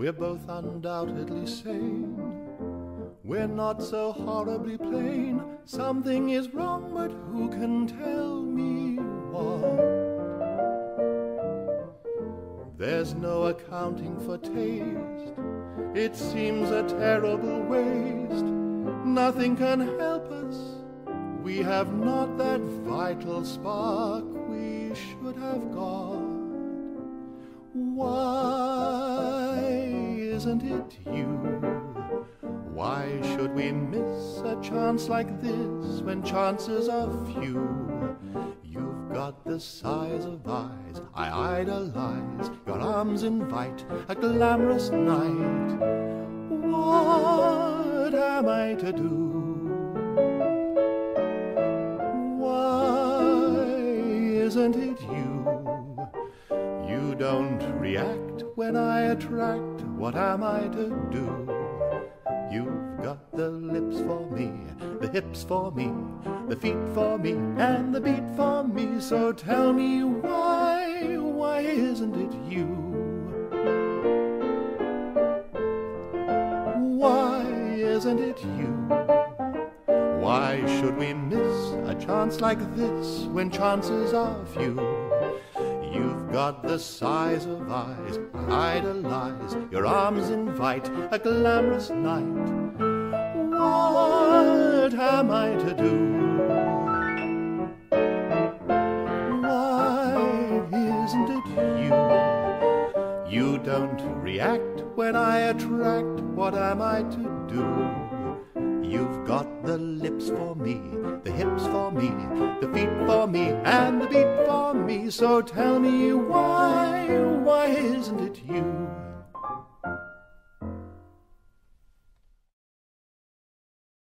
We're both undoubtedly sane. We're not so horribly plain. Something is wrong, but who can tell me what? There's no accounting for taste. It seems a terrible waste. Nothing can help us. We have not that vital spark we should have got. Why isn't it you? Why should we miss a chance like this when chances are few? You've got the size of eyes I idolize. Your arms invite a glamorous night. What am I to do? Why isn't it you? You don't react when I attract. What am I to do? You've got the lips for me, the hips for me, the feet for me, and the beat for me. So tell me why, why isn't it you? Why isn't it you? Why should we miss a chance like this when chances are few? Got the size of eyes idolize. Your arms invite a glamorous night. What am I to do? Why isn't it you? You don't react when I attract. What am I to do? You've got the lips for me, the hips for me, the feet for me, and the beat for me. So tell me why, why isn't it you?